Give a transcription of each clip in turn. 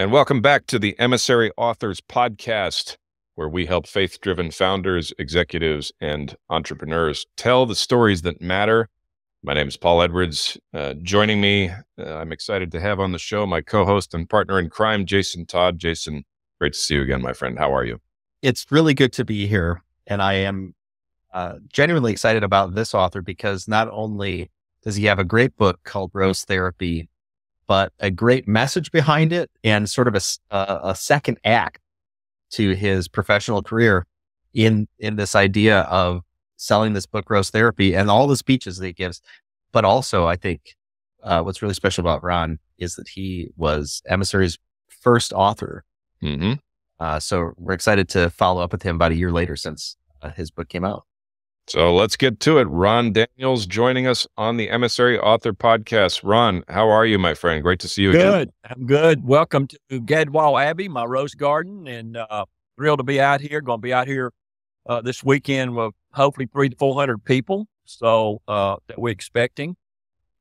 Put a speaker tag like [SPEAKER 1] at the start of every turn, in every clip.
[SPEAKER 1] And welcome back to the Emissary Authors Podcast, where we help faith driven founders, executives, and entrepreneurs tell the stories that matter. My name is Paul Edwards. Uh, joining me, uh, I'm excited to have on the show my co host and partner in crime, Jason Todd. Jason, great to see you again, my friend. How are you?
[SPEAKER 2] It's really good to be here. And I am uh, genuinely excited about this author because not only does he have a great book called Rose Therapy but a great message behind it and sort of a, a, a second act to his professional career in, in this idea of selling this book, Rose Therapy and all the speeches that he gives. But also, I think uh, what's really special about Ron is that he was Emissary's first author.
[SPEAKER 1] Mm-hmm.
[SPEAKER 2] Uh, so we're excited to follow up with him about a year later since uh, his book came out.
[SPEAKER 1] So let's get to it. Ron Daniels joining us on the Emissary Author Podcast. Ron, how are you, my friend? Great to see you
[SPEAKER 3] good.
[SPEAKER 1] again.
[SPEAKER 3] Good. I'm good. Welcome to Gadwell Abbey, my rose garden, and uh, thrilled to be out here. Going to be out here uh, this weekend with hopefully three to 400 people. So uh, that we're expecting.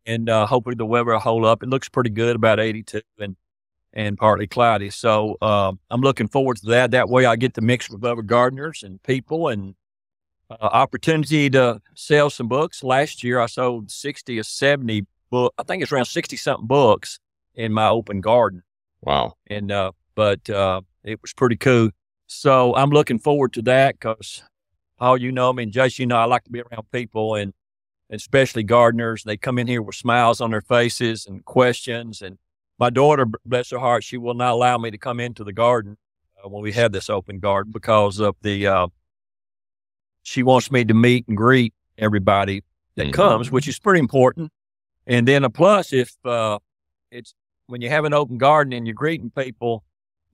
[SPEAKER 3] And uh, hopefully the weather will hold up. It looks pretty good, about 82 and and partly cloudy. So uh, I'm looking forward to that. That way I get to mix with other gardeners and people and uh, opportunity to sell some books. Last year, I sold 60 or 70 book. I think it's around 60 something books in my open garden.
[SPEAKER 1] Wow.
[SPEAKER 3] And, uh, but, uh, it was pretty cool. So I'm looking forward to that because all you know me and Jason, you know, I like to be around people and especially gardeners. They come in here with smiles on their faces and questions. And my daughter, bless her heart, she will not allow me to come into the garden uh, when we have this open garden because of the, uh, she wants me to meet and greet everybody that mm-hmm. comes, which is pretty important. And then a plus, if uh, it's when you have an open garden and you're greeting people,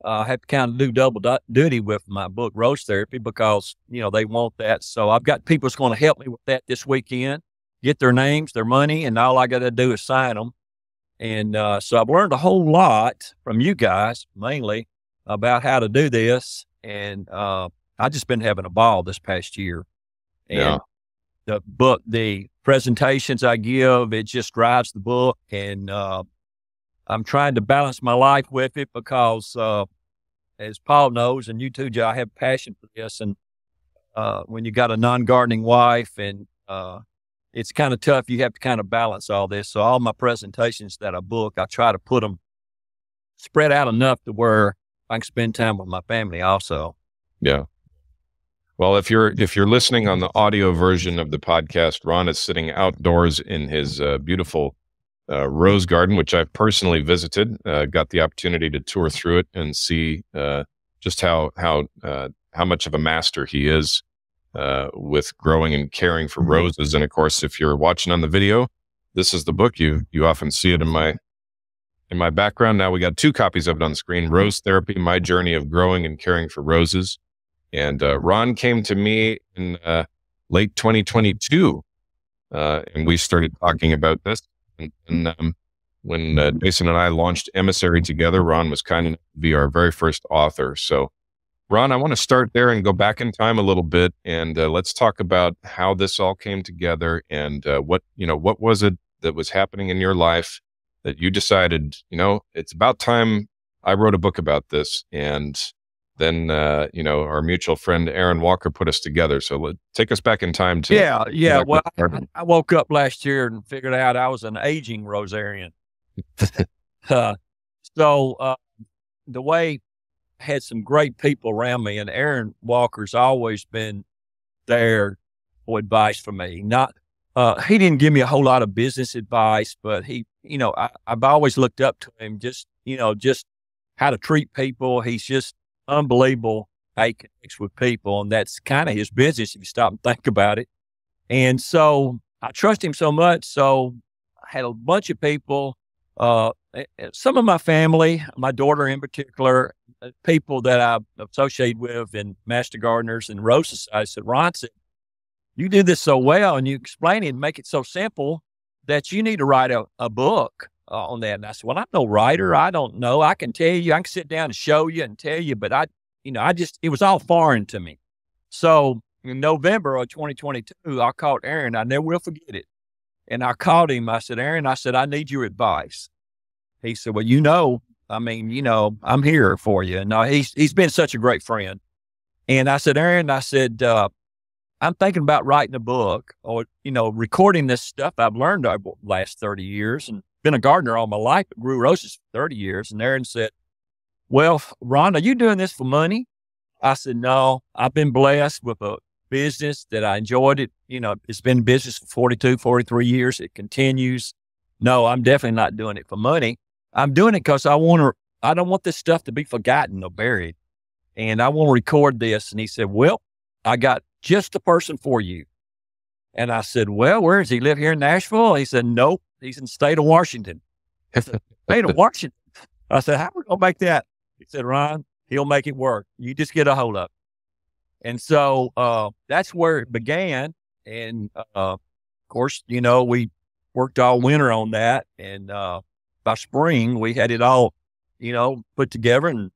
[SPEAKER 3] uh, I have to kind of do double duty with my book, Rose Therapy, because, you know, they want that. So I've got people that's going to help me with that this weekend, get their names, their money, and all I got to do is sign them. And uh, so I've learned a whole lot from you guys, mainly about how to do this. And uh, I just been having a ball this past year. And yeah. the book, the presentations I give, it just drives the book. And uh, I'm trying to balance my life with it because, uh, as Paul knows, and you too, Joe, I have passion for this. And uh, when you got a non gardening wife, and uh, it's kind of tough, you have to kind of balance all this. So, all my presentations that I book, I try to put them spread out enough to where I can spend time with my family also.
[SPEAKER 1] Yeah. Well, if you're if you're listening on the audio version of the podcast, Ron is sitting outdoors in his uh, beautiful uh, rose garden, which I've personally visited. Uh, got the opportunity to tour through it and see uh, just how how uh, how much of a master he is uh, with growing and caring for mm-hmm. roses. And of course, if you're watching on the video, this is the book. You you often see it in my in my background. Now we got two copies of it on the screen. Rose Therapy: My Journey of Growing and Caring for Roses. And uh, Ron came to me in uh, late 2022, uh, and we started talking about this. And, and um, when uh, Jason and I launched Emissary together, Ron was kind enough to be our very first author. So, Ron, I want to start there and go back in time a little bit, and uh, let's talk about how this all came together and what you know what was it that was happening in your life that you decided, you know, it's about time I wrote a book about this, and then uh, you know our mutual friend Aaron Walker put us together. So let, take us back in time to
[SPEAKER 3] yeah, yeah. Well, I, I, woke up last year and figured out I was an aging Rosarian. uh, so uh, the way I had some great people around me, and Aaron Walker's always been there for advice for me. Not uh, he didn't give me a whole lot of business advice, but he, you know, I, I've always looked up to him. Just you know, just how to treat people. He's just unbelievable how he connects with people. And that's kind of his business if you stop and think about it. And so I trust him so much. So I had a bunch of people, uh, some of my family, my daughter in particular, uh, people that I associate with in Master Gardeners and Rose Society said, Ron said, you do this so well and you explain it and make it so simple that you need to write a, a book uh, on that. And I said, well, I'm no writer. I don't know. I can tell you, I can sit down and show you and tell you, but I, you know, I just, it was all foreign to me. So in November of 2022, I called Aaron. I never will forget it. And I called him. I said, Aaron, I said, I need your advice. He said, well, you know, I mean, you know, I'm here for you. No, he's he's been such a great friend. And I said, Aaron, I said, uh, I'm thinking about writing a book or, you know, recording this stuff I've learned over the last 30 years and been a gardener all my life, but grew roses for 30 years. And Aaron said, Well, Ron, are you doing this for money? I said, No, I've been blessed with a business that I enjoyed it. You know, it's been business for 42, 43 years. It continues. No, I'm definitely not doing it for money. I'm doing it because I want to, I don't want this stuff to be forgotten or buried. And I want to record this. And he said, Well, I got just the person for you. And I said, Well, where does he live here in Nashville? He said, Nope, he's in the state of Washington. state of Washington. I said, How are we going to make that? He said, Ron, he'll make it work. You just get a hold of it. And so uh, that's where it began. And uh, of course, you know, we worked all winter on that. And uh, by spring, we had it all, you know, put together. And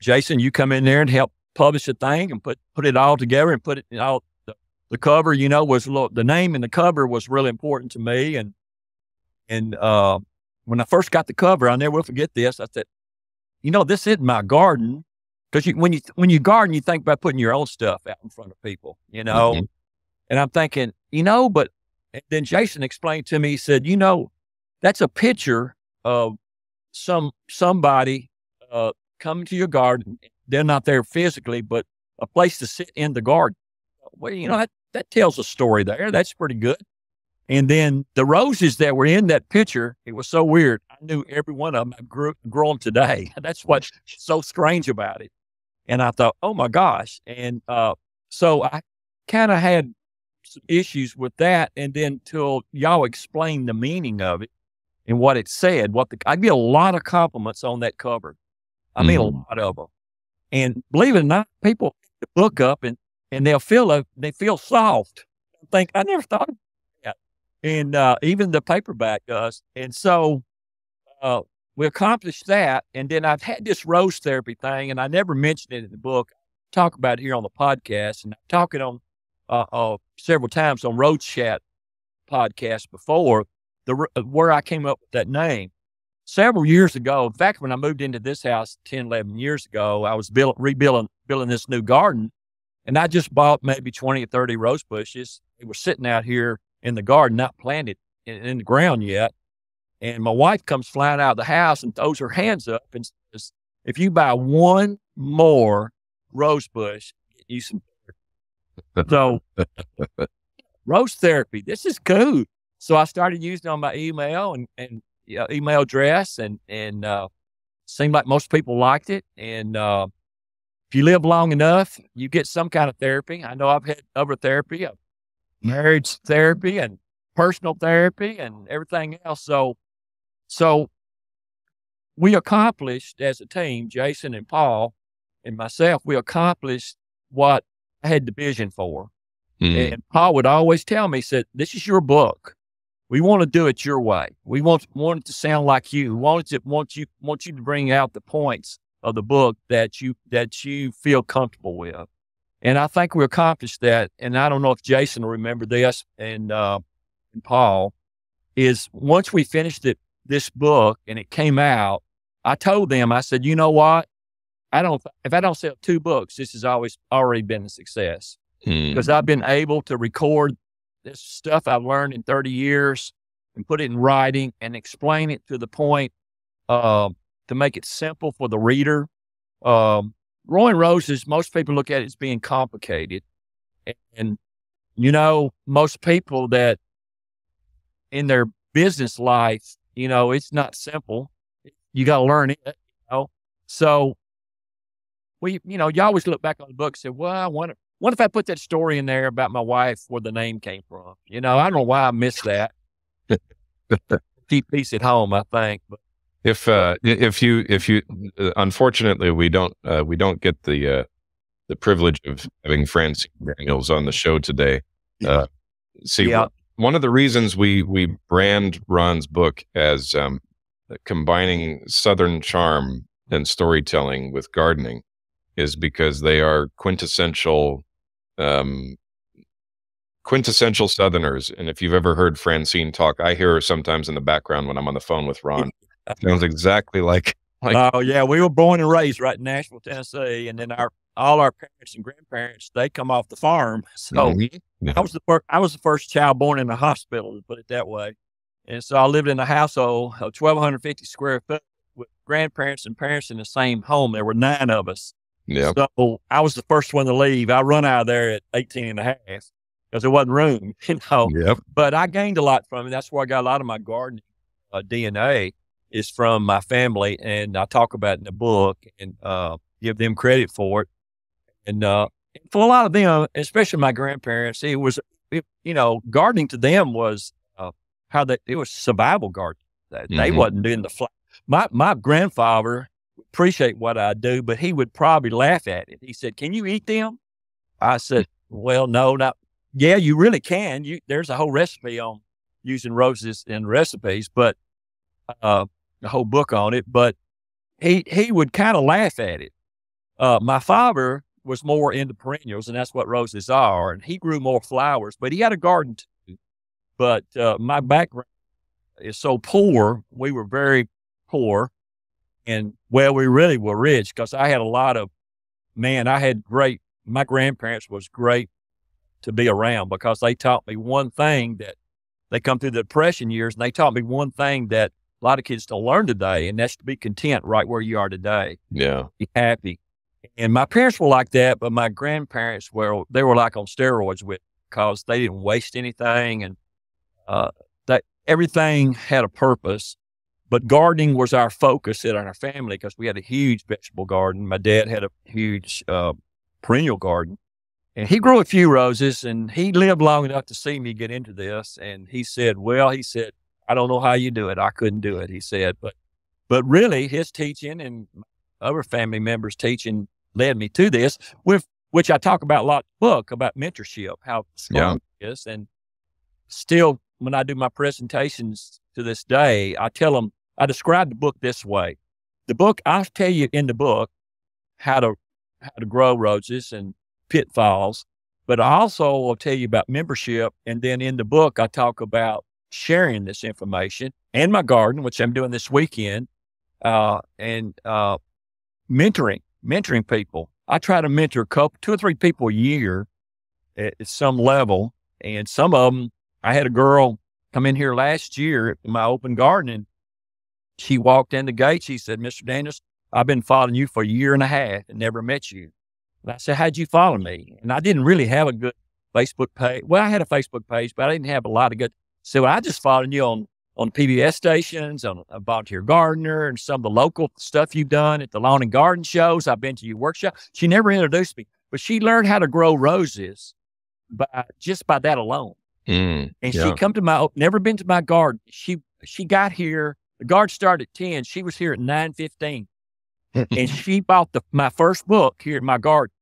[SPEAKER 3] Jason, you come in there and help publish a thing and put put it all together and put it all. The, the cover, you know, was the name in the cover was really important to me. And and uh, when I first got the cover, I never will forget this. I said, you know, this isn't my garden. Because you, when you when you garden, you think about putting your own stuff out in front of people, you know. Mm-hmm. And I'm thinking, you know, but then Jason explained to me. He said, you know, that's a picture of some somebody uh, coming to your garden. They're not there physically, but a place to sit in the garden. Well, you know that that tells a story there. That's pretty good. And then the roses that were in that picture, it was so weird. I knew every one of them I grew, grown today. That's what's so strange about it. And I thought, oh my gosh. And uh, so I kind of had some issues with that. And then till y'all explained the meaning of it and what it said, what the, I get a lot of compliments on that cover. I mean, mm-hmm. a lot of them. And believe it or not, people pick the book up and, and they'll feel, a, they feel soft. I think I never thought of. And uh, even the paperback does. And so uh, we accomplished that. And then I've had this rose therapy thing, and I never mentioned it in the book. I talk about it here on the podcast, and I'm talking on uh, uh, several times on Rose Chat podcast before the uh, where I came up with that name. Several years ago, in fact, when I moved into this house 10, 11 years ago, I was build, rebuilding building this new garden, and I just bought maybe 20 or 30 rose bushes. They were sitting out here in the garden, not planted in, in the ground yet. And my wife comes flying out of the house and throws her hands up and says, if you buy one more rose bush, you some. so rose therapy, this is cool. So I started using on my email and, and you know, email address and, and, uh, seemed like most people liked it. And, uh, if you live long enough, you get some kind of therapy. I know I've had other therapy, marriage therapy and personal therapy and everything else. So so we accomplished as a team, Jason and Paul and myself, we accomplished what I had the vision for. Mm. And Paul would always tell me, said, This is your book. We want to do it your way. We want, want it to sound like you. We want to want you want you to bring out the points of the book that you that you feel comfortable with. And I think we accomplished that. And I don't know if Jason will remember this and uh, and Paul is once we finished it this book and it came out, I told them, I said, you know what? I don't, if I don't sell two books, this has always already been a success because hmm. I've been able to record this stuff I've learned in 30 years and put it in writing and explain it to the point uh, to make it simple for the reader. Um, growing roses, most people look at it as being complicated. And, and, you know, most people that in their business life you know, it's not simple. You got to learn it. You know, so we, you know, you always look back on the book and say, "Well, I wonder, what if I put that story in there about my wife where the name came from?" You know, I don't know why I missed that. Keep peace at home, I think. But
[SPEAKER 1] if uh, if you if you uh, unfortunately we don't uh, we don't get the uh, the privilege of having Francine Daniels on the show today. Uh, see, yeah one of the reasons we we brand Ron's book as um, combining Southern charm and storytelling with gardening is because they are quintessential um, quintessential Southerners. And if you've ever heard Francine talk, I hear her sometimes in the background when I'm on the phone with Ron. Sounds exactly like
[SPEAKER 3] Like, oh yeah, we were born and raised right in Nashville, Tennessee, and then our all our parents and grandparents they come off the farm. So mm-hmm. I was the first. I was the first child born in a hospital, to put it that way. And so I lived in a household of 1,250 square foot with grandparents and parents in the same home. There were nine of us.
[SPEAKER 1] Yeah.
[SPEAKER 3] So I was the first one to leave. I run out of there at 18 and a half because there wasn't room, you know.
[SPEAKER 1] Yep.
[SPEAKER 3] But I gained a lot from it. That's where I got a lot of my gardening uh, DNA is from my family. And I talk about in the book and uh, give them credit for it. And uh, for a lot of them, especially my grandparents, it was, it, you know, gardening to them was uh, how they, it was survival gardening. They mm-hmm. wasn't doing the fly. My, my grandfather appreciate what I do, but he would probably laugh at it. He said, can you eat them? I said, well, no, not, yeah, you really can. You, there's a whole recipe on using roses in recipes, but, uh, a whole book on it, but he, he would kind of laugh at it. Uh, my father was more into perennials, and that's what roses are. And he grew more flowers, but he had a garden too. But uh, my background is so poor. We were very poor. And well, we really were rich because I had a lot of, man, I had great, my grandparents was great to be around because they taught me one thing that they come through the depression years and they taught me one thing that a lot of kids don't learn today. And that's to be content right where you are today.
[SPEAKER 1] Yeah.
[SPEAKER 3] Be happy. And my parents were like that, but my grandparents were, they were like on steroids with because they didn't waste anything and, uh, that everything had a purpose. But gardening was our focus in our family because we had a huge vegetable garden. My dad had a huge uh, perennial garden. And he grew a few roses and he lived long enough to see me get into this. And he said, Well, he said, I don't know how you do it. I couldn't do it. He said, but, but really his teaching and other family members' teaching led me to this, with which I talk about a lot in the book about mentorship, how strong yeah. it is. And still, when I do my presentations to this day, I tell them, I describe the book this way. The book, I tell you in the book how to, how to grow roses and pitfalls, but I also will tell you about membership. And then in the book, I talk about sharing this information and my garden, which I'm doing this weekend, uh, and, uh, mentoring, mentoring people. I try to mentor a couple, two or three people a year at, at some level. And some of them, I had a girl come in here last year in my open garden and she walked in the gate. She said, Mr. Daniels, I've been following you for a year and a half and never met you. And I said, How'd you follow me? And I didn't really have a good Facebook page. Well, I had a Facebook page, but I didn't have a lot of good. So I just followed you on on PBS stations, on a volunteer gardener, and some of the local stuff you've done at the lawn and garden shows. I've been to your workshop. She never introduced me, but she learned how to grow roses by just by that alone.
[SPEAKER 1] Mm,
[SPEAKER 3] and yeah. she come to my never been to my garden. She she got here the garden started at 10. She was here at 9.15. and she bought the, my first book here in my garden.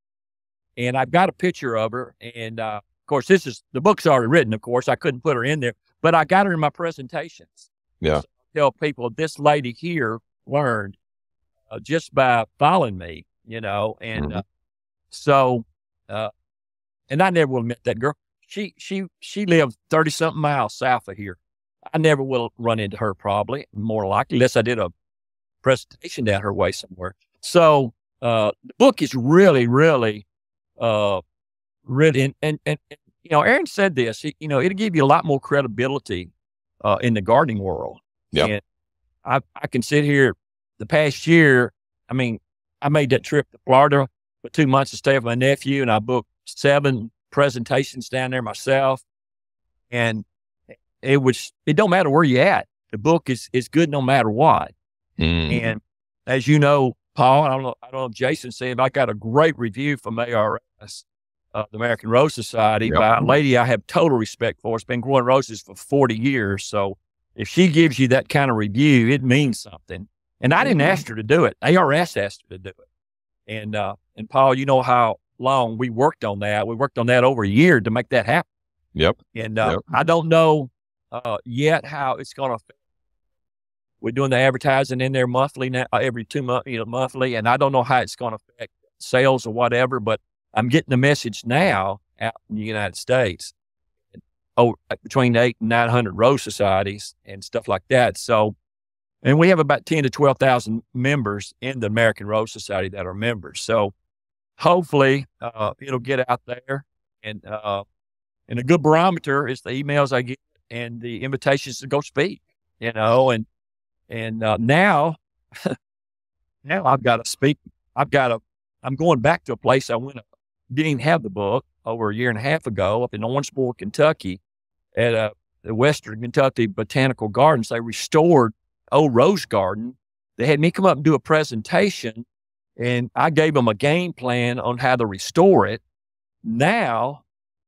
[SPEAKER 3] And I've got a picture of her. And uh, of course, this is the book's already written, of course. I couldn't put her in there, but I got her in my presentations.
[SPEAKER 1] Yeah.
[SPEAKER 3] So I tell people this lady here learned uh, just by following me, you know. And mm-hmm. uh, so, uh, and I never will admit that girl. She she she lived thirty something miles south of here. I never will run into her probably, more likely, unless I did a presentation down her way somewhere. So uh, the book is really, really, uh, really, and, and, and, you know, Aaron said this, you know, it'll give you a lot more credibility uh, in the gardening world.
[SPEAKER 1] Yeah.
[SPEAKER 3] And I, I can sit here the past year. I mean, I made that trip to Florida for two months to stay with my nephew, and I booked seven presentations down there myself. And it was it don't matter where you at. The book is is good no matter what.
[SPEAKER 1] Mm.
[SPEAKER 3] And as you know, Paul, I don't know, I don't know if Jason said, I got a great review from ARS, uh, the American Rose Society, yep. by a lady I have total respect for. It's been growing roses for 40 years. So if she gives you that kind of review, it means something. And I didn't mm-hmm. ask her to do it. ARS asked her to do it. And, uh, and Paul, you know how long we worked on that. We worked on that over a year to make that happen.
[SPEAKER 1] Yep.
[SPEAKER 3] And, uh,
[SPEAKER 1] yep.
[SPEAKER 3] I don't know uh, yet how it's going to affect. We're doing the advertising in there monthly now, every two months, you know, monthly, and I don't know how it's going to affect sales or whatever, but I'm getting the message now out in the United States. Oh, between eight and nine hundred rose societies and stuff like that. So and we have about 10 to 12,000 members in the American Rose Society that are members. So hopefully uh, it'll get out there and, uh, and a good barometer is the emails I get and the invitations to go speak, you know, and, and uh, now, now I've got to speak. I've got to, I'm going back to a place I went, didn't have the book over a year and a half ago up in Owensboro, Kentucky at a, the Western Kentucky Botanical Gardens. They restored old rose garden. They had me come up and do a presentation and I gave them a game plan on how to restore it. Now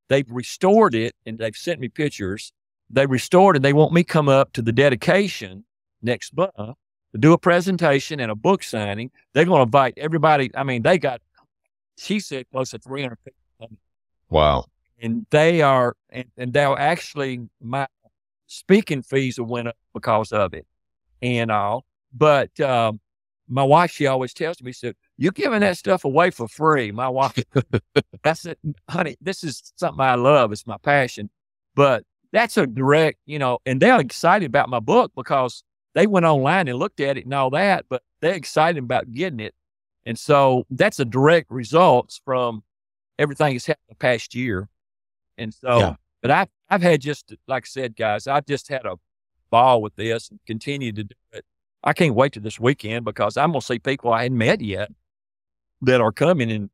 [SPEAKER 3] they've restored it and they've sent me pictures. They restored it. They want me come up to the dedication next month to do a presentation and a book signing. They're going to invite everybody. I mean, they got, she said close to 300 people.
[SPEAKER 1] Wow.
[SPEAKER 3] And they are, and, and they'll actually, my speaking fees went up because of it and all. But um, my wife, she always tells me, said, "You're giving that stuff away for free." My wife, that's it, honey. This is something I love. It's my passion. But that's a direct, you know, and they're excited about my book because they went online and looked at it and all that. But they're excited about getting it, and so that's a direct results from everything that's happened the past year. And so, yeah. but I've I've had just like I said, guys, I've just had a ball with this and continue to do it. I can't wait to this weekend because I'm going to see people I hadn't met yet that are coming. And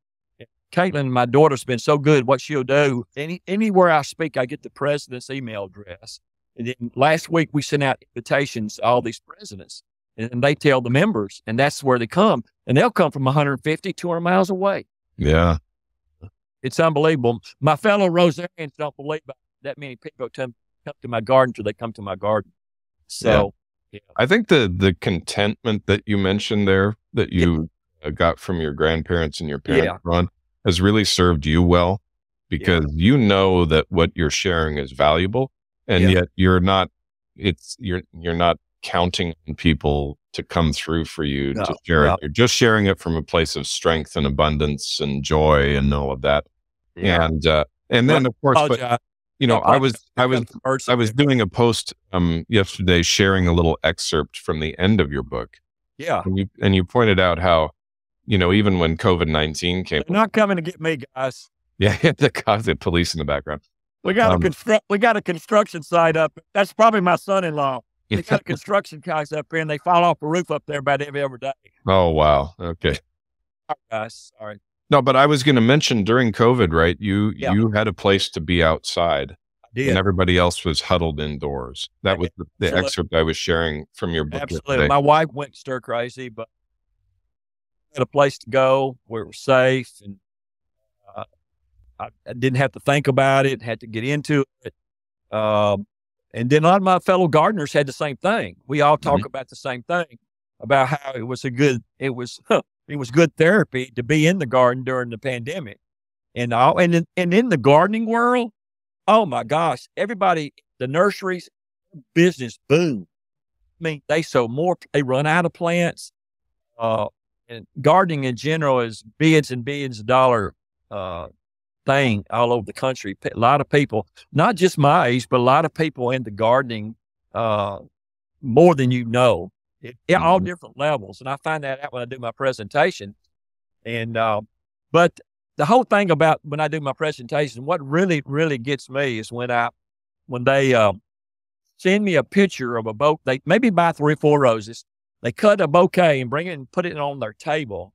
[SPEAKER 3] Caitlin, my daughter's been so good. What she'll do, any, anywhere I speak, I get the president's email address. And then last week we sent out invitations to all these presidents and they tell the members, and that's where they come. And they'll come from 150, 200 miles away.
[SPEAKER 1] Yeah.
[SPEAKER 3] It's unbelievable. My fellow Rosarians don't believe that many people come, come to my garden till they come to my garden. So,
[SPEAKER 1] yeah. I think the the contentment that you mentioned there that you yeah. Uh, got from your grandparents and your parents, yeah. Ron, has really served you well because you know that what you're sharing is valuable, and yet you're not. It's you're you're not counting on people to come through for you no, to share no. it. You're just sharing it from a place of strength and abundance and joy and all of that. And uh, and then of course, but, you know, I was I was I was doing a post um yesterday sharing a little excerpt from the end of your book.
[SPEAKER 3] Yeah.
[SPEAKER 1] And you and you pointed out how, you know, even when COVID nineteen came
[SPEAKER 3] They're not coming to get me, guys.
[SPEAKER 1] Yeah, the the police in the background.
[SPEAKER 3] We got um, a construct we got a construction site up. That's probably my son in law. They got construction guys up here and they fall off the roof up there about every other day.
[SPEAKER 1] Oh wow. Okay.
[SPEAKER 3] All right, guys. Sorry.
[SPEAKER 1] No, but I was going to mention during COVID, right? You yeah. you had a place to be outside, and everybody else was huddled indoors. That was the, the excerpt I was sharing from your book.
[SPEAKER 3] Absolutely, yesterday. my wife went stir crazy, but had a place to go where it was safe, and uh, I, I, didn't have to think about it. Had to get into it. Um, and then a lot of my fellow gardeners had the same thing. We all talk mm-hmm. about the same thing about how it was a good. It was. Huh, it was good therapy to be in the garden during the pandemic. And all and in, and in the gardening world, oh my gosh, everybody, the nurseries business boom. I mean, they sow more, they run out of plants. Uh, and gardening in general is billions and billions of dollar uh, thing all over the country. A lot of people, not just my age, but a lot of people into gardening uh, more than you know it, mm-hmm. all different levels. And I find that out when I do my presentation. And, uh, but the whole thing about when I do my presentation, what really, really gets me is when I, when they, uh, send me a picture of a boat, they maybe buy three or four roses. They cut a bouquet and bring it and put it on their table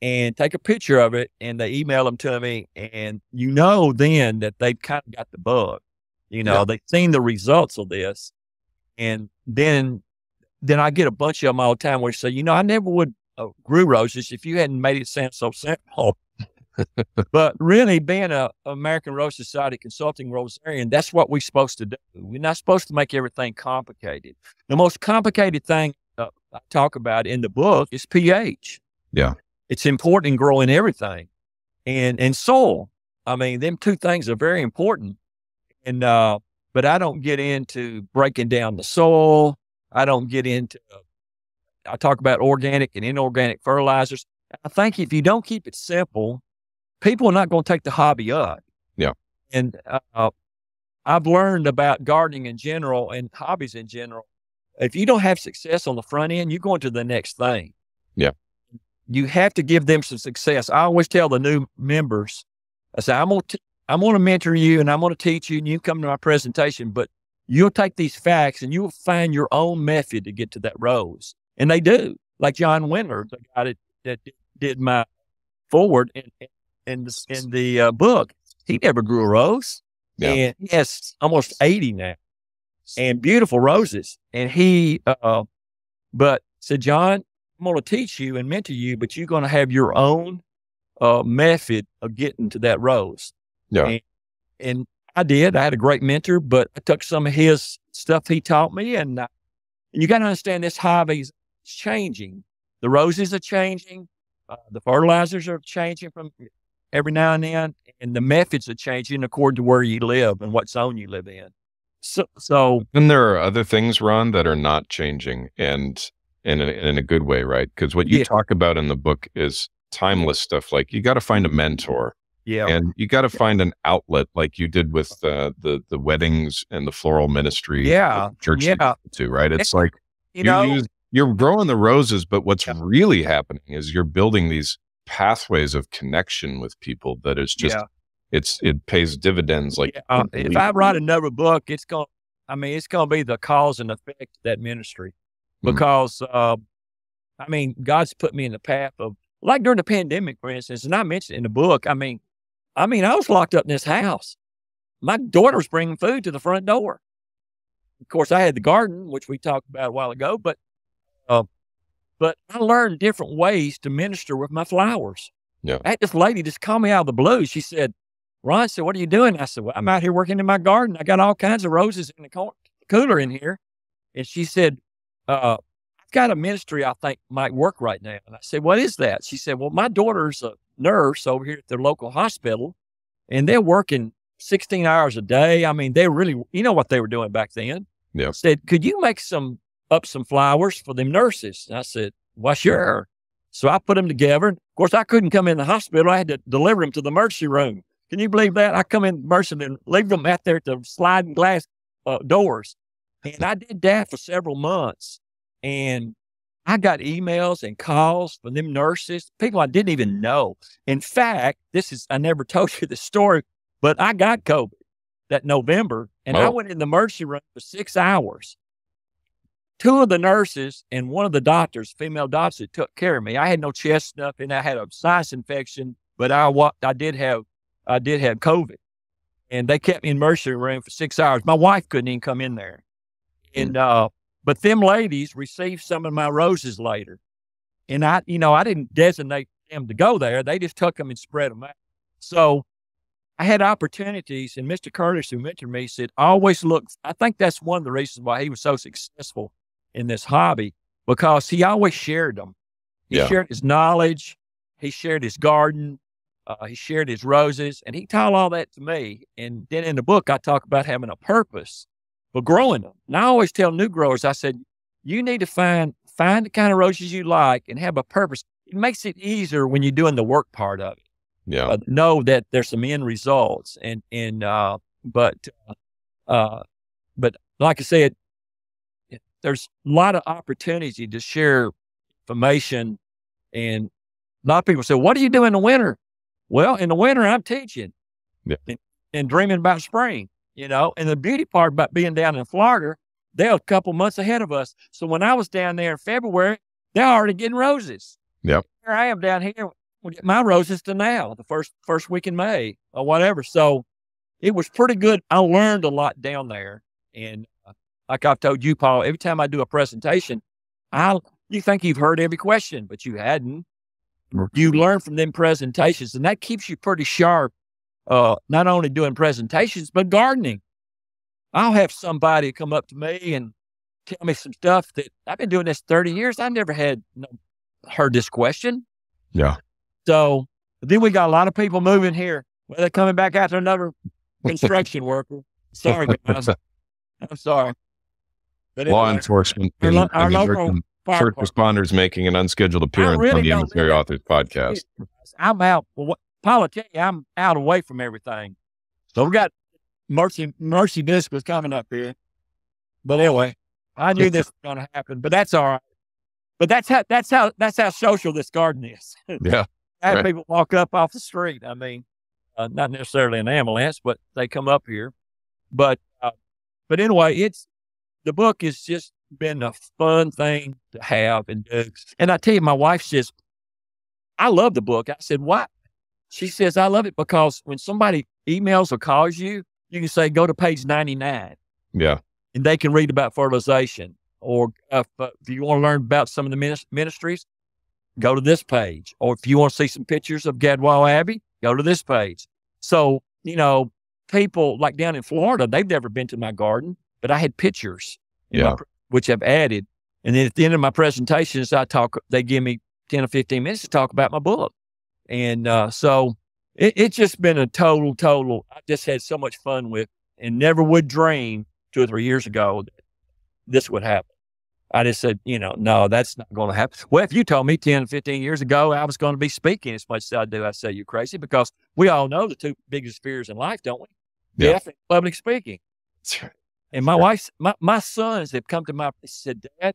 [SPEAKER 3] and take a picture of it and they email them to me. And you know, then that they've kind of got the bug, you know, yeah. they've seen the results of this. And then then I get a bunch of them all the time where say, you know, I never would uh, grew roses if you hadn't made it sound so simple. but really, being a American Rose Society consulting rosarian, that's what we're supposed to do. We're not supposed to make everything complicated. The most complicated thing uh, I talk about in the book is pH.
[SPEAKER 1] Yeah,
[SPEAKER 3] it's important in growing everything, and and soil. I mean, them two things are very important. And uh, but I don't get into breaking down the soil I don't get into, I talk about organic and inorganic fertilizers. I think if you don't keep it simple, people are not going to take the hobby up.
[SPEAKER 1] Yeah.
[SPEAKER 3] And uh, I've learned about gardening in general and hobbies in general. if you don't have success on the front end, you're going to the next thing.
[SPEAKER 1] Yeah.
[SPEAKER 3] You have to give them some success. I always tell the new members, I say, I'm going to, I'm going to mentor you and I'm going to teach you and you come to my presentation, but you'll take these facts and you'll find your own method to get to that rose. And they do. Like John Winter, the guy that, that did my foreword in, in the, in the uh, book, he never grew a rose.
[SPEAKER 1] Yeah.
[SPEAKER 3] And he has almost 80 now and beautiful roses. And he, uh, but said, John, I'm going to teach you and mentor you, but you're going to have your own uh, method of getting to that rose.
[SPEAKER 1] Yeah.
[SPEAKER 3] And, and, I did. I had a great mentor, but I took some of his stuff he taught me. And, uh, and you got to understand this hobby is changing. The roses are changing. Uh, the fertilizers are changing from every now and then, and the methods are changing according to where you live and what zone you live in. So, so
[SPEAKER 1] then there are other things, Ron, that are not changing, and in a, in a good way, right? Because what you
[SPEAKER 3] Yeah.
[SPEAKER 1] talk about in the book is timeless stuff. Like you got to find a mentor,
[SPEAKER 3] yeah,
[SPEAKER 1] and you got to find an outlet, like you did with uh, the the weddings and the floral ministry,
[SPEAKER 3] Yeah,
[SPEAKER 1] church, you
[SPEAKER 3] yeah.
[SPEAKER 1] go to right? It's like
[SPEAKER 3] you know,
[SPEAKER 1] use- you're growing the roses, but what's
[SPEAKER 3] Yeah.
[SPEAKER 1] really happening is you're building these pathways of connection with people that is just
[SPEAKER 3] yeah,
[SPEAKER 1] it's it pays dividends like.
[SPEAKER 3] Uh, if. I write another book, it's going. I mean, it's going to be the cause and effect of that ministry. Because, uh, I mean, God's put me in the path of like during the pandemic, for instance, and I mentioned in the book. I mean, I mean, I was locked up in this house. My daughter was bringing food to the front door. Of course, I had the garden, which we talked about a while ago, but, uh, but I learned different ways to minister with my flowers.
[SPEAKER 1] Yeah.
[SPEAKER 3] I had this lady just called me out of the blue. She said, Ron said, what are you doing? I said, well, I'm out here working in my garden. I got all kinds of roses in the cooler in here. And she said, uh, I've got a ministry I think might work right now. And I said, what is that? She said, well, my daughter's a nurse over here at the local hospital and they're working 16 hours a day. I mean, they really, you know what they were doing back then.
[SPEAKER 1] Yeah.
[SPEAKER 3] Said, could you make some up some flowers for them nurses? And I said, well, sure. So I put them together. Of course, I couldn't come in the hospital. I had to deliver them to the emergency room. Can you believe that? I come in the emergency and leave them out there at the sliding glass uh, doors. And I did that for several months. And I got emails and calls from them nurses, people I didn't even know. In fact, this is, I never told you the story, but I got COVID that November and I
[SPEAKER 1] Oh.
[SPEAKER 3] went in the emergency room for six hours. Two of the nurses and one of the doctors, female doctors, that took care of me. I had no chest stuff and I had a sinus infection, but I I did have I did have COVID, and they kept me in the emergency room for six hours. My wife couldn't even come in there, and uh, but them ladies received some of my roses later, and I you know I didn't designate them to go there. They just took them and spread them out. So I had opportunities, and Mr. Curtis, who mentored me, said always look. I think that's one of the reasons why he was so successful in this hobby because he always shared them. He
[SPEAKER 1] Yeah.
[SPEAKER 3] shared his knowledge. He shared his garden. Uh, he shared his roses, and he taught all that to me. And then in the book, I talk about having a purpose for growing them. And I always tell new growers, I said, you need to find find the kind of roses you like and have a purpose. It makes it easier when you're doing the work part of it
[SPEAKER 1] yeah
[SPEAKER 3] uh, know that there's some end results and and uh but uh, uh but like i said there's a lot of opportunity to share information and a lot of people say what do you do in the winter well in the winter i'm teaching
[SPEAKER 1] Yeah.
[SPEAKER 3] and, and dreaming about spring you know and the beauty part about being down in florida they're a couple months ahead of us so when i was down there in february they're already getting roses
[SPEAKER 1] Yep.
[SPEAKER 3] here i am down here will get my roses to now, the first first week in May or whatever. So it was pretty good. I learned a lot down there, and uh, like I've told you, Paul, every time I do a presentation, I you think you've heard every question, but you hadn't. You learn from them presentations, and that keeps you pretty sharp. Uh, not only doing presentations, but gardening. I'll have somebody come up to me and tell me some stuff that I've been doing this 30 years. I never had no, heard this question.
[SPEAKER 1] yeah
[SPEAKER 3] So then we got a lot of people moving here. Well, they're coming back after another construction worker. Sorry, guys. I'm sorry. But
[SPEAKER 1] law
[SPEAKER 3] anyway,
[SPEAKER 1] enforcement
[SPEAKER 3] our lo- our local
[SPEAKER 1] first responders making an unscheduled appearance
[SPEAKER 3] really
[SPEAKER 1] on the Emissary Authors podcast.
[SPEAKER 3] I'm out. Well, what, Paul, I tell you, I'm out away from everything. So we got Mercy Mercy Biscuits coming up here. But anyway, I knew this was going to happen, but that's all right. But that's how that's how that's how social this garden is.
[SPEAKER 1] Yeah.
[SPEAKER 3] I have
[SPEAKER 1] Right.
[SPEAKER 3] people walk up off the street. I mean, uh, not necessarily an ambulance, but they come up here. But uh, but anyway, it's the book has just been a fun thing to have and do. And I tell you, my wife says, "I love the book." I said, "Why?" She says, "I love it because when somebody emails or calls you, you can say, go to page ninety nine
[SPEAKER 1] Yeah.
[SPEAKER 3] and they can read about fertilization. Or if, uh, if you want to learn about some of the ministries, go to this page. Or if you want to see some pictures of Gadwell Abbey, go to this page. So, you know, people like down in Florida, they've never been to my garden, but I had pictures, my
[SPEAKER 1] Yeah.
[SPEAKER 3] which I've added. And then at the end of my presentations, I talk, they give me 10 or 15 minutes to talk about my book. And uh, so it, it's just been a total, total, I just had so much fun with and never would dream two or three years ago that this would happen. I just said, you know, no, that's not going to happen. Well, if you told me 10, 15 years ago I was going to be speaking as much as I do, I'd say you're crazy because we all know the two biggest fears in life, don't we?
[SPEAKER 1] Yeah.
[SPEAKER 3] Death and public speaking. And my wife's, my, my sons have come to my, said, Dad,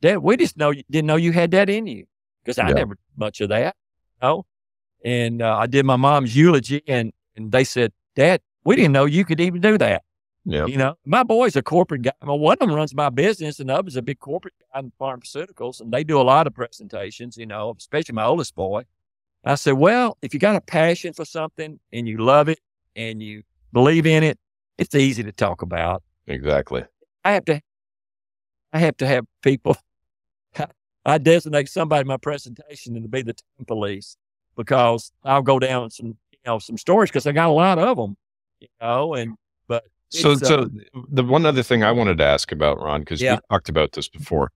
[SPEAKER 3] Dad, we just know you didn't know you had that in you because I
[SPEAKER 1] Yeah.
[SPEAKER 3] never much of that. No. And uh, I did my mom's eulogy and, and they said, Dad, we didn't know you could even do that.
[SPEAKER 1] Yeah.
[SPEAKER 3] You know, my boy's a corporate guy. Well, one of them runs my business, and the other's a big corporate guy in pharmaceuticals, and they do a lot of presentations. You know, especially my oldest boy. I said, well, if you got a passion for something and you love it and you believe in it, it's easy to talk about.
[SPEAKER 1] Exactly.
[SPEAKER 3] I have to, I have to have people. I designate somebody in my presentation to be the time police because I'll go down some, you know, some stories because I got a lot of them, you know, and but
[SPEAKER 1] So,
[SPEAKER 3] uh,
[SPEAKER 1] so the one other thing I wanted to ask about Ron, because
[SPEAKER 3] Yeah.
[SPEAKER 1] we talked about this before,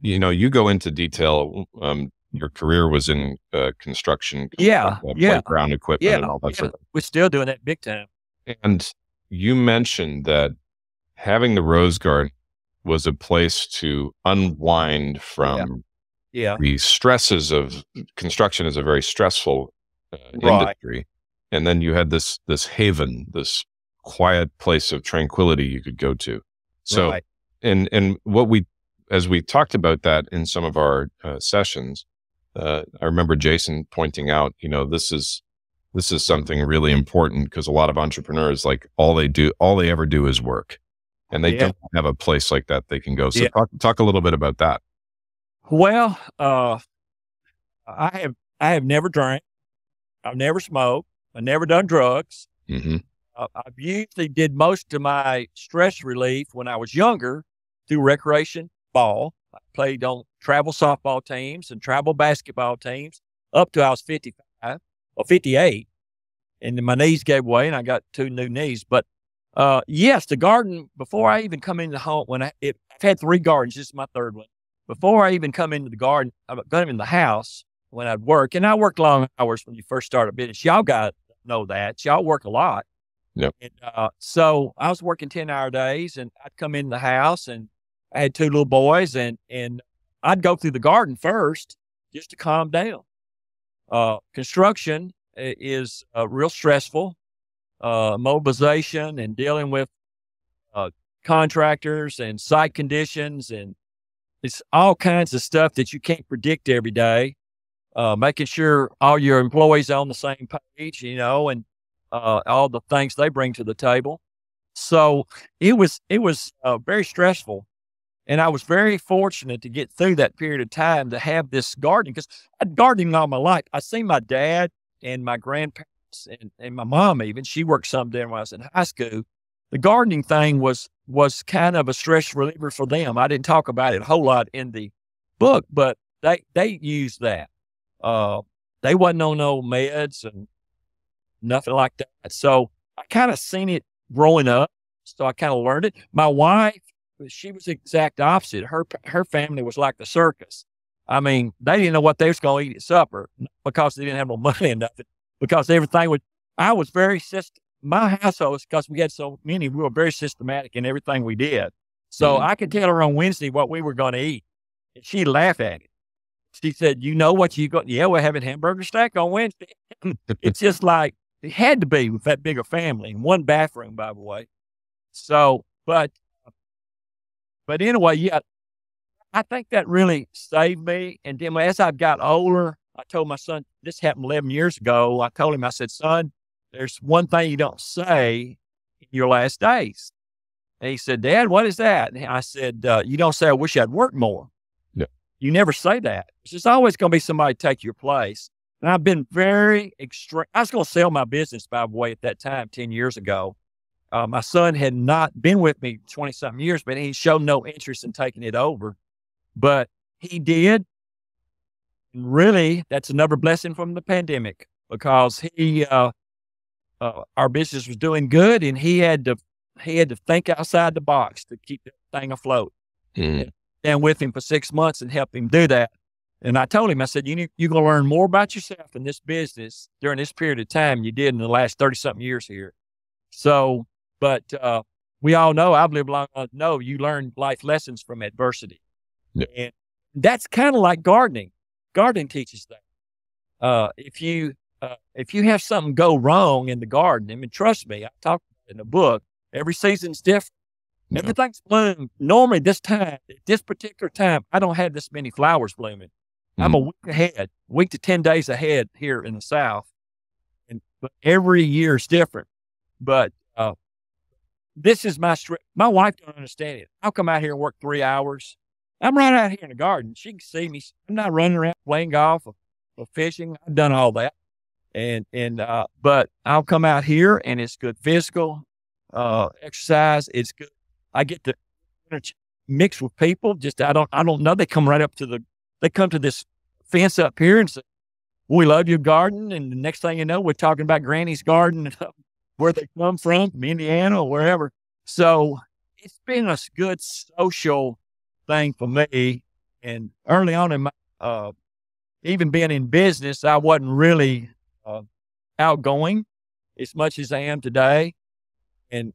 [SPEAKER 1] you know, you go into detail. Um, your career was in uh, construction,
[SPEAKER 3] Yeah,
[SPEAKER 1] uh,
[SPEAKER 3] yeah.
[SPEAKER 1] playground equipment,
[SPEAKER 3] yeah,
[SPEAKER 1] and all that
[SPEAKER 3] yeah,
[SPEAKER 1] sort of.
[SPEAKER 3] we're still doing that big time.
[SPEAKER 1] And you mentioned that having the rose garden was a place to unwind from
[SPEAKER 3] Yeah,
[SPEAKER 1] the stresses of construction is a very stressful uh,
[SPEAKER 3] Right.
[SPEAKER 1] industry. And then you had this this haven this quiet place of tranquility you could go to. So
[SPEAKER 3] right.
[SPEAKER 1] and and what we as we talked about that in some of our uh, sessions uh, i remember jason pointing out you know this is this is something really important because a lot of entrepreneurs like all they do all they ever do is work and they
[SPEAKER 3] Yeah.
[SPEAKER 1] don't have a place like that they can go so
[SPEAKER 3] Yeah.
[SPEAKER 1] talk, talk a little bit about that
[SPEAKER 3] Well, uh, I have I have never drank. I've never smoked. I've never done drugs.
[SPEAKER 1] hmm
[SPEAKER 3] Uh, I've usually did most of my stress relief when I was younger through recreation ball. I played on travel softball teams and travel basketball teams up to I was 55 or 58. And then my knees gave way and I got two new knees. But uh, yes, the garden, before I even come into the home, when I, it, I've had three gardens, this is my third one. Before I even come into the garden, I'm going in the house when I'd work. And I worked long hours when you first start a business. Y'all got know that. Y'all work a lot.
[SPEAKER 1] Yep.
[SPEAKER 3] And, uh, so I was working 10 hour days and I'd come in the house and I had two little boys and, and I'd go through the garden first just to calm down. Uh, construction is uh, real stressful. Uh, mobilization and dealing with uh, contractors and site conditions and it's all kinds of stuff that you can't predict every day. Uh, making sure all your employees are on the same page, you know, and uh, all the things they bring to the table. So it was it was uh, very stressful, and I was very fortunate to get through that period of time to have this gardening because I'd gardening all my life. I seen my dad and my grandparents and, and my mom even she worked some there when I was in high school. The gardening thing was was kind of a stress reliever for them. I didn't talk about it a whole lot in the book, but they they used that. Uh, they wasn't on no meds and nothing like that. So I kind of seen it growing up. So I kind of learned it. My wife, she was the exact opposite. Her her family was like the circus. I mean, they didn't know what they was going to eat at supper because they didn't have no money and nothing. Because everything was, I was very system. My household, because we had so many, we were very systematic in everything we did. So
[SPEAKER 1] Mhm.
[SPEAKER 3] I could tell her on Wednesday what we were going to eat, and she'd laugh at it. She said, "You know what you got? Yeah, we're having hamburger steak on Wednesday." it's just like it had to be with that bigger family and one bathroom, by the way. So, but but anyway, yeah, I think that really saved me. And then as I got older, I told my son, this happened 11 years ago. I told him, I said, son, there's one thing you don't say in your last days. And he said, Dad, what is that? And I said, uh, you don't say, I wish I'd worked more.
[SPEAKER 1] Yeah.
[SPEAKER 3] You never say that. It's just always going to be somebody take your place. And I've been very extreme. I was going to sell my business, by the way, at that time, 10 years ago. Uh, my son had not been with me 20 something years, but he showed no interest in taking it over. But he did. And really, that's another blessing from the pandemic because he, uh, uh, our business was doing good and he had to, he had to think outside the box to keep the thing afloat.
[SPEAKER 1] Mm.
[SPEAKER 3] And with him for six months and help him do that. And I told him, I said, you need, you're going to learn more about yourself in this business during this period of time you did in the last 30 something years here. So, but, uh, we all know I've lived long enough to know you learn life lessons from adversity.
[SPEAKER 1] Yeah.
[SPEAKER 3] And that's kind of like gardening. Gardening teaches that. Uh, if you, uh, if you have something go wrong in the garden, I mean, trust me, I talked in the book, every season's different.
[SPEAKER 1] Yeah.
[SPEAKER 3] Everything's blooming. Normally this time, at this particular time, I don't have this many flowers blooming. I'm a
[SPEAKER 1] Mm.
[SPEAKER 3] week ahead, week to 10 days ahead here in the South. And but every year is different. But, uh, this is my str My wife don't understand it. I'll come out here and work three hours. I'm right out here in the garden. She can see me. I'm not running around playing golf or, or fishing. I've done all that. And, and, uh, but I'll come out here and it's good physical, uh, exercise. It's good. I get to mix with people. Just, I don't, I don't know. They come right up to the, they come to this fence up here and say, we love your garden. And the next thing you know, we're talking about Granny's garden and where they come from, from Indiana or wherever. So it's been a good social thing for me. And early on in my, uh, even being in business, I wasn't really uh, outgoing as much as I am today, and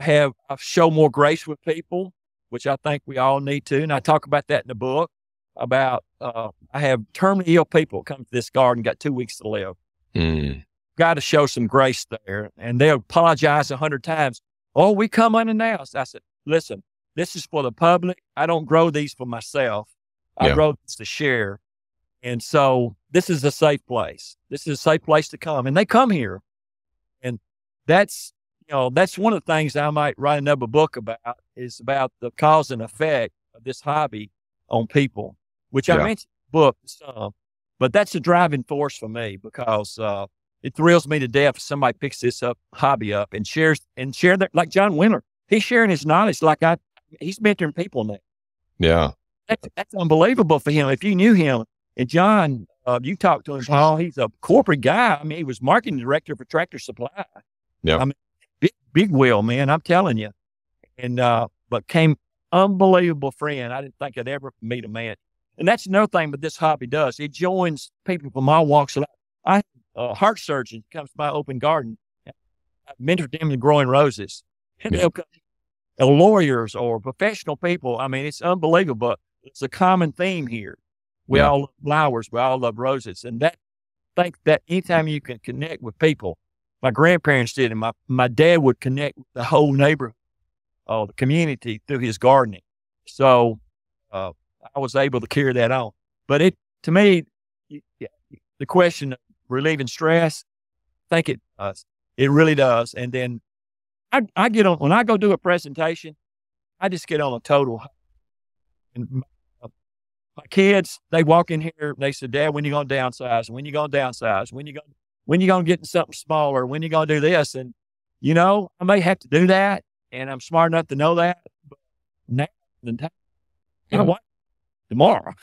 [SPEAKER 3] have I show more grace with people, which I think we all need to. And I talk about that in the book about uh, I have terminally ill people come to this garden, got two weeks to live
[SPEAKER 1] Mm.
[SPEAKER 3] got to show some grace there. And they'll apologize a hundred times. Oh, we come unannounced. I said, listen, this is for the public. I don't grow these for myself. I
[SPEAKER 1] Yeah.
[SPEAKER 3] grow these to share. And so this is a safe place. This is a safe place to come. And they come here. And that's, you know, that's one of the things I might write another book about is about the cause and effect of this hobby on people, which I
[SPEAKER 1] Yeah.
[SPEAKER 3] mentioned in the book some, but that's a driving force for me because, uh, it thrills me to death if somebody picks this up hobby up and shares and share that like John Winter. He's sharing his knowledge like I he's mentoring people now.
[SPEAKER 1] Yeah.
[SPEAKER 3] That's that's unbelievable for him. If you knew him and John, uh, you talked to him, Paul, he's a corporate guy. I mean, he was marketing director for Tractor Supply.
[SPEAKER 1] Yeah.
[SPEAKER 3] I mean, big, big wheel, man. I'm telling you. And uh, but came unbelievable friend. I didn't think I'd ever meet a man. And that's another thing that this hobby does. It joins people from all walks of life. I a heart surgeon comes to my open garden. I mentored them in growing roses. And
[SPEAKER 1] Yeah.
[SPEAKER 3] they'll come, lawyers or professional people. I mean, it's unbelievable. It's a common theme here. We
[SPEAKER 1] Yeah.
[SPEAKER 3] all love flowers. We all love roses. And that, I think that anytime you can connect with people, my grandparents did, and my, my dad would connect with the whole neighborhood, uh, the community through his gardening. So, uh, I was able to carry that on. But it, to me, yeah, the question of relieving stress, I think it does. It really does. And then I, I get on, when I go do a presentation, I just get on a total. And my, uh, my kids, they walk in here, they said, Dad, when you going to downsize? When you going to downsize? When you going, when you going to get something smaller? When you going to do this? And, you know, I may have to do that. And I'm smart enough to know that. But now, the time, I
[SPEAKER 1] Yeah.
[SPEAKER 3] want tomorrow.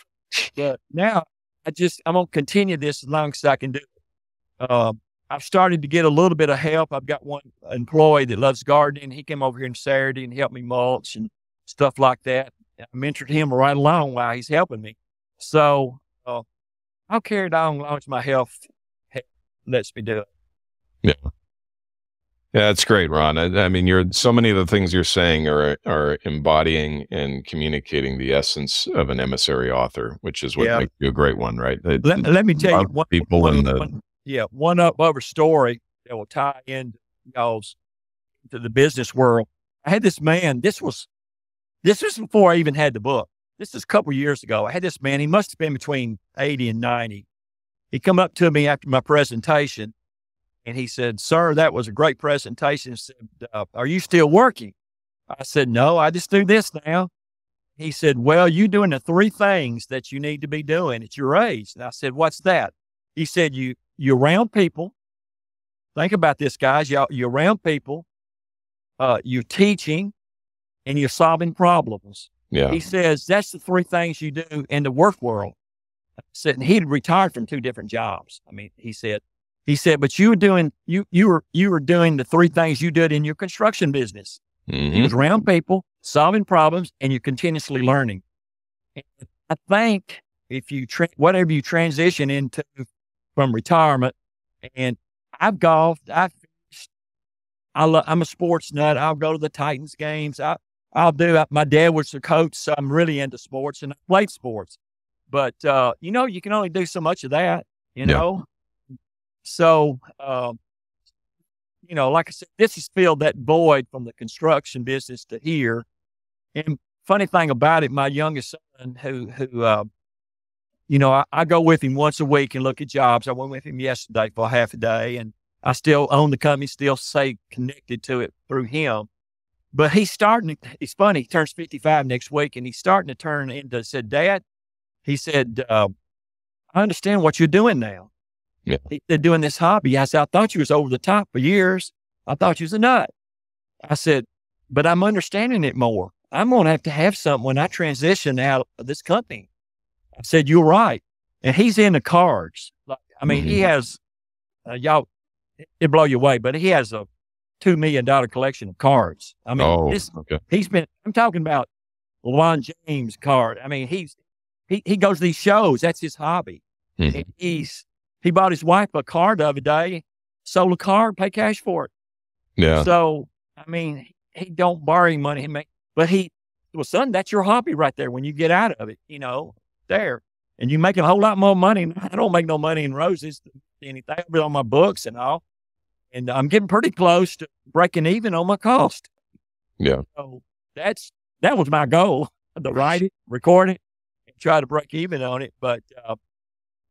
[SPEAKER 3] But now I just, I'm going to continue this as long as I can do it. Um, I've started to get a little bit of help. I've got one employee that loves gardening. He came over here on Saturday and helped me mulch and stuff like that. I mentored him right along while he's helping me. So uh, I'll carry it on as long as my health he- lets me do it.
[SPEAKER 1] Yeah, that's great, Ron. I, I mean, you're so many of the things you're saying are are embodying and communicating the essence of an emissary author, which is what
[SPEAKER 3] Yeah.
[SPEAKER 1] makes you a great one, right? It-
[SPEAKER 3] Let, let me tell you one,
[SPEAKER 1] people
[SPEAKER 3] one,
[SPEAKER 1] and the
[SPEAKER 3] one- yeah, one up other story that will tie into y'all's to the business world. I had this man. This was this was before I even had the book. This is a couple years ago. I had this man. He must have been between 80 and 90. He come up to me after my presentation and he said, sir, that was a great presentation. He said, uh, are you still working? I said, no, I just do this now. He said, well, you doing the three things that you need to be doing at your age. And I said, what's that? He said, you, you're around people. Think about this, guys. You're, you're around people. Uh, you're teaching and you're solving problems.
[SPEAKER 1] Yeah.
[SPEAKER 3] He says, that's the three things you do in the work world. I said, and he'd retired from two different jobs. I mean, he said, he said, but you were doing, you, you were, you were doing the three things you did in your construction business.
[SPEAKER 1] Mhm.
[SPEAKER 3] You was around people, solving problems, and you're continuously learning. And I think if you, tra- whatever you transition into from retirement, and I've golfed, I've fished, I lo- I'm a sports nut. I'll go to the Titans games. I, I'll do, I, my dad was the coach, so I'm really into sports and I played sports. But, uh, you know, you can only do so much of that, you
[SPEAKER 1] Yeah.
[SPEAKER 3] know? So, um, you know, like I said, this has filled that void from the construction business to here. And funny thing about it, my youngest son, who who, uh, you know, I, I go with him once a week and look at jobs. I went with him yesterday for half a day, and I still own the company, still stay connected to it through him. But he's starting. He's funny. He turns fifty five next week, and he's starting to turn into. Said, Dad, he said, uh, I understand what you're doing now.
[SPEAKER 1] Yeah.
[SPEAKER 3] He said, doing this hobby. I said, I thought you was over the top for years. I thought you was a nut. I said, but I'm understanding it more. I'm going to have to have something when I transition out of this company. I said, you're right. And he's into cards. Like, I mean, he has, uh, y'all, it blow you away, but he has a $2 million collection of cards. I mean,
[SPEAKER 1] oh,
[SPEAKER 3] this,
[SPEAKER 1] okay.
[SPEAKER 3] he's been, I'm talking about LeBron James card. I mean, he's, he, he goes to these shows. That's his hobby.
[SPEAKER 1] Mhm.
[SPEAKER 3] He's, he bought his wife a car the other day, sold a car, pay cash for it.
[SPEAKER 1] Yeah.
[SPEAKER 3] So, I mean, he don't borrow any money. He make, but he, well, son, that's your hobby right there. When you get out of it, you know, there, and you make a whole lot more money. I don't make no money in roses, anything but on my books and all. And I'm getting pretty close to breaking even on my cost.
[SPEAKER 1] Yeah.
[SPEAKER 3] So that's that was my goal: to write it, record it, and try to break even on it. But uh,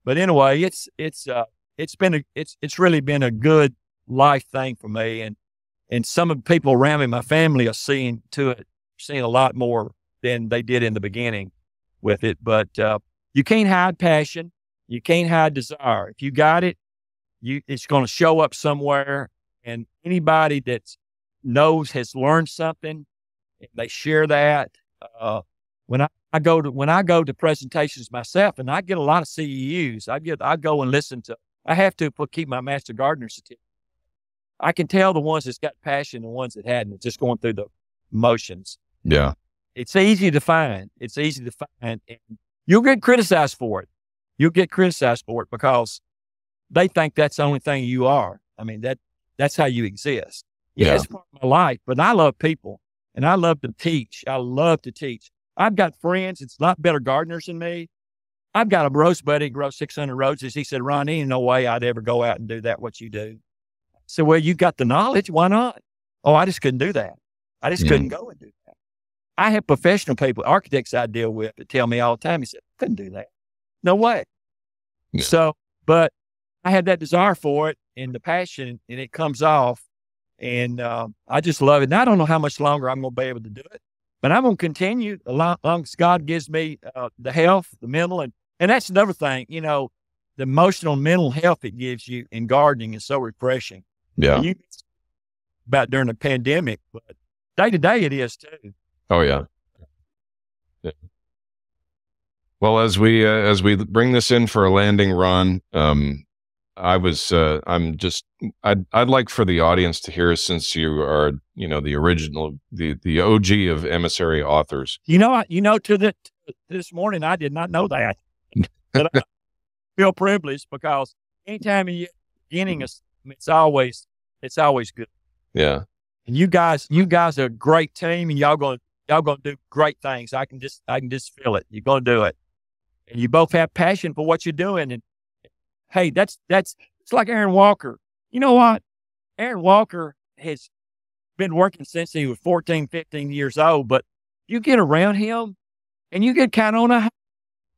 [SPEAKER 3] but anyway, it's it's uh, it's been a it's it's really been a good life thing for me, and and some of the people around me, my family, are seeing to it, seeing a lot more than they did in the beginning with it. But uh, you can't hide passion, you can't hide desire. If you got it, you it's going to show up somewhere. And anybody that knows has learned something, and they share that. Uh, when I, I go to when I go to presentations myself, and I get a lot of CEUs, I get I go and listen to. I have to put, keep my master gardener certificate. I can tell the ones that's got passion, and the ones that hadn't. Just going through the motions.
[SPEAKER 1] Yeah.
[SPEAKER 3] It's easy to find. It's easy to find, and you'll get criticized for it. You'll get criticized for it because they think that's the only thing you are. I mean that that's how you exist. Yeah,
[SPEAKER 1] Yeah.
[SPEAKER 3] it's part of my life, but I love people and I love to teach. I love to teach. I've got friends. It's a lot better gardeners than me. I've got a rose buddy who grows 600 roses. He said, Ron, ain't no way I'd ever go out and do that, what you do. I said, well, you got the knowledge. Why not? Oh, I just couldn't do that. I just
[SPEAKER 1] Mhm.
[SPEAKER 3] couldn't go and do that. I have professional people, architects I deal with that tell me all the time, he said, couldn't do that. No way.
[SPEAKER 1] Yeah.
[SPEAKER 3] So, but I had that desire for it and the passion and it comes off. And um, I just love it. And I don't know how much longer I'm going to be able to do it, but I'm going to continue as long, long as God gives me uh, the health, the mental, and, and that's another thing, you know, the emotional mental health it gives you in gardening is so refreshing.
[SPEAKER 1] Yeah.
[SPEAKER 3] You about during the pandemic, but day to day it is too.
[SPEAKER 1] Oh yeah. Yeah. Well, as we uh, as we bring this in for a landing Ron, um, I was uh, I'm just I'd I'd like for the audience to hear since you are you know the original the the OG of emissary authors.
[SPEAKER 3] You know, I, you know, to the this morning, I did not know that. but I feel privileged because anytime you're beginning, a it's always it's always good.
[SPEAKER 1] Yeah.
[SPEAKER 3] And you guys, you guys are a great team, and y'all going y'all to do great things. I can just I can just feel it. You're going to do it, and you both have passion for what you're doing. And hey, that's that's it's like Aaron Walker. You know what? Aaron Walker has been working since he was 14, 15 years old, but you get around him and you get kind of on a a,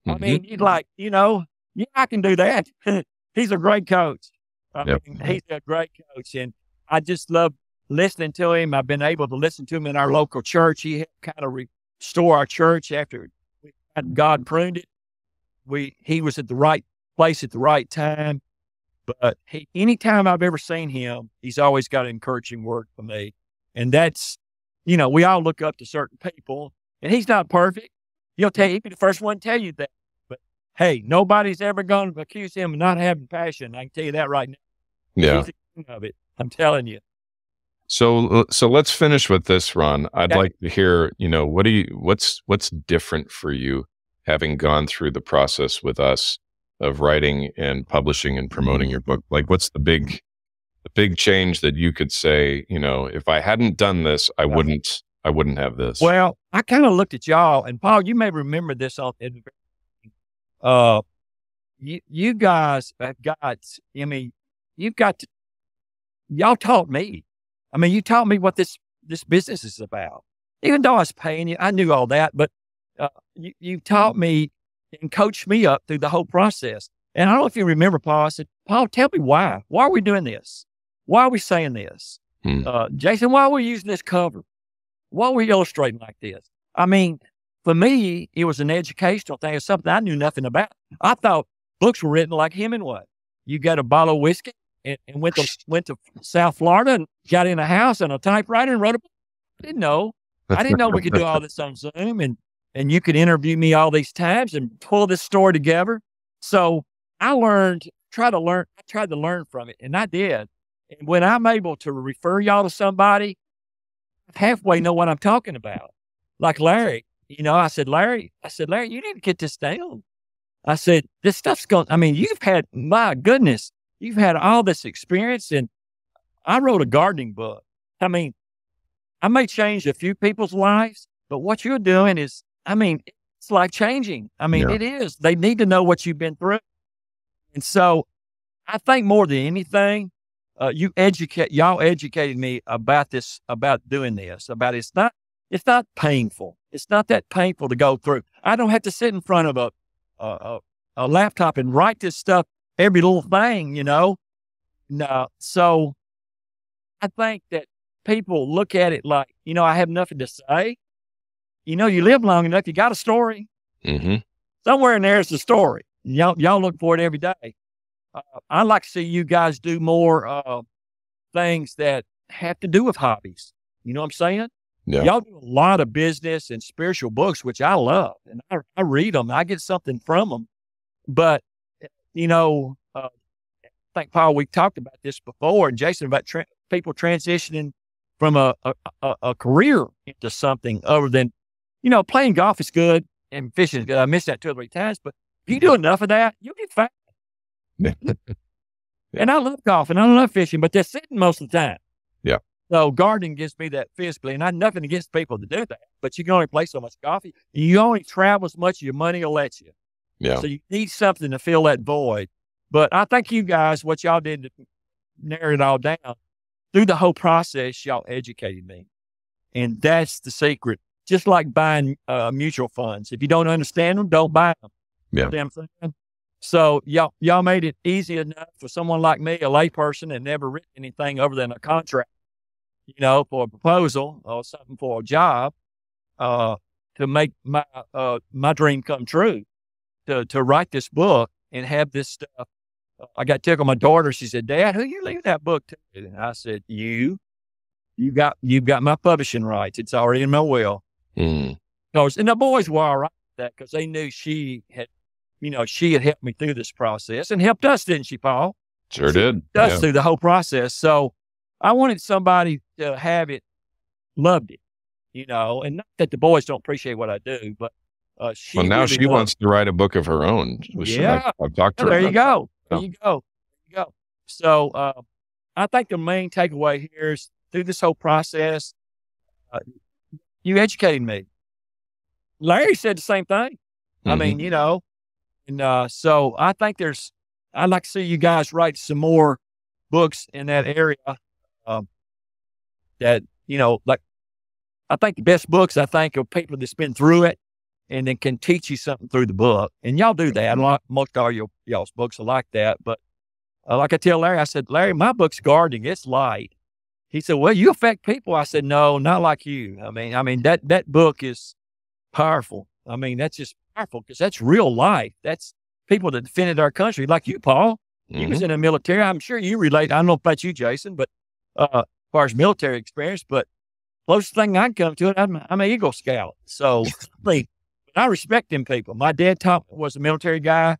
[SPEAKER 3] I
[SPEAKER 1] mm-hmm.
[SPEAKER 3] mean, you like, you know, yeah, I can do that. he's a great coach. I
[SPEAKER 1] Yep.
[SPEAKER 3] mean, he's a great coach. And I just love listening to him. I've been able to listen to him in our local church. He helped kind of restore our church after we had God pruned it. We, he was at the right place at the right time. But he, anytime I've ever seen him, he's always got an encouraging word for me. And that's, you know, we all look up to certain people and he's not perfect. He'll tell you, he'll be the first one to tell you that. But hey, nobody's ever going to accuse him of not having passion. I can tell you that right now.
[SPEAKER 1] Yeah.
[SPEAKER 3] He's of it. I'm telling you.
[SPEAKER 1] So so let's finish with this, Ron. I'd
[SPEAKER 3] Okay.
[SPEAKER 1] like to hear, you know, what do you what's what's different for you having gone through the process with us of writing and publishing and promoting your book? Like what's the big the big change that you could say, you know, if I hadn't done this, I wouldn't I wouldn't have this.
[SPEAKER 3] Well, I kind of looked at y'all, and Paul, you may remember this in the uh you you guys have got I mean, you've got to, y'all taught me. I mean, you taught me what this this business is about. Even though I was paying you, I knew all that, but uh, you you taught me and coached me up through the whole process. And I don't know if you remember, Paul. I said, Paul, tell me why. Why are we doing this? Why are we saying this?
[SPEAKER 1] Hmm.
[SPEAKER 3] Uh, Jason, why are we using this cover? Why are we illustrating like this? I mean, for me, it was an educational thing. It's something I knew nothing about. I thought books were written like Hemingway. You got a bottle of whiskey and, and went to went to South Florida and got in a house and a typewriter and wrote a book. I didn't know. I didn't know we could do all this on Zoom and and you could interview me all these times and pull this story together. So I learned, try to learn, I tried to learn from it, and I did. And when I'm able to refer y'all to somebody, I halfway know what I'm talking about. Like Larry, you know, I said, Larry, I said, Larry, you need to get this down. I said, this stuff's going, I mean, you've had, my goodness, you've had all this experience. And I wrote a gardening book. I mean, I may change a few people's lives, but what you're doing is, I mean, it's life changing. I mean,
[SPEAKER 1] Yeah.
[SPEAKER 3] it is. They need to know what you've been through. And so I think more than anything, uh, you educate, y'all educated me about this, about doing this, about it's not, it's not painful. It's not that painful to go through. I don't have to sit in front of a, a, a, a laptop and write this stuff, every little thing, you know? No. So I think that people look at it like, you know, I have nothing to say. You know, you live long enough, you got a story.
[SPEAKER 1] hmm
[SPEAKER 3] Somewhere in there is the story. Y'all, y'all look for it every day. Uh, I like to see you guys do more uh, things that have to do with hobbies. You know what I'm saying?
[SPEAKER 1] Yeah.
[SPEAKER 3] Y'all do a lot of business and spiritual books, which I love, and I, I read them. I get something from them. But you know, uh, I think Paul, we talked about this before, and Jason about tra- people transitioning from a, a a career into something other than, you know, playing golf is good and fishing is good. I missed that two or three times, but if you do enough of that, you'll get fat. And I love golf and I love fishing, but they're sitting most of the time.
[SPEAKER 1] Yeah.
[SPEAKER 3] So gardening gives me that physically, and I have nothing against people to do that, but you can only play so much golf. You only travel as much as your money will let you.
[SPEAKER 1] Yeah.
[SPEAKER 3] So you need something to fill that void. But I think you guys, what y'all did to narrow it all down, through the whole process, y'all educated me. And that's the secret. Just like buying uh, mutual funds. If you don't understand them, don't buy them.
[SPEAKER 1] Yeah.
[SPEAKER 3] You know? So y'all, y'all made it easy enough for someone like me, a layperson that never written anything other than a contract, you know, for a proposal or something for a job, uh, to make my, uh, my dream come true, to, to write this book and have this stuff. I got tickled. My daughter, she said, Dad, who you leave that book to? And I said, you, you got, you've got my publishing rights. It's already in my will.
[SPEAKER 1] Mm.
[SPEAKER 3] And the boys were all right with that because they knew she had, you know, she had helped me through this process and helped us, didn't she, Paul?
[SPEAKER 1] Sure did.
[SPEAKER 3] Us
[SPEAKER 1] Yeah.
[SPEAKER 3] through the whole process. So I wanted somebody to have it, loved it, you know, and not that the boys don't appreciate what I do, but uh, she.
[SPEAKER 1] Well, now she
[SPEAKER 3] loved
[SPEAKER 1] wants to write a book of her own.
[SPEAKER 3] Yeah.
[SPEAKER 1] I've, I've talked to
[SPEAKER 3] Oh,
[SPEAKER 1] her.
[SPEAKER 3] there you go. There you go. There you go. So uh, I think the main takeaway here is through this whole process, uh, you educated me. Larry said the same thing. I
[SPEAKER 1] Mhm.
[SPEAKER 3] mean, you know, and uh, so I think there's, I'd like to see you guys write some more books in that area um, that, you know, like I think the best books I think are people that's been through it and then can teach you something through the book. And y'all do that. A lot, most of your y'all's books are like that. But uh, like I tell Larry, I said, Larry, my book's gardening. It's light. He said, Well, you affect people. I said, No, not like you. I mean, I mean that that book is powerful. I mean, that's just powerful because that's real life. That's people that defended our country, like you, Paul. You
[SPEAKER 1] Mhm.
[SPEAKER 3] was in the military. I'm sure you relate. I don't know about you, Jason, but uh, as far as military experience, but closest thing I can come to it, I'm, I'm an Eagle Scout. So, mean, I respect them people. My dad taught was a military guy.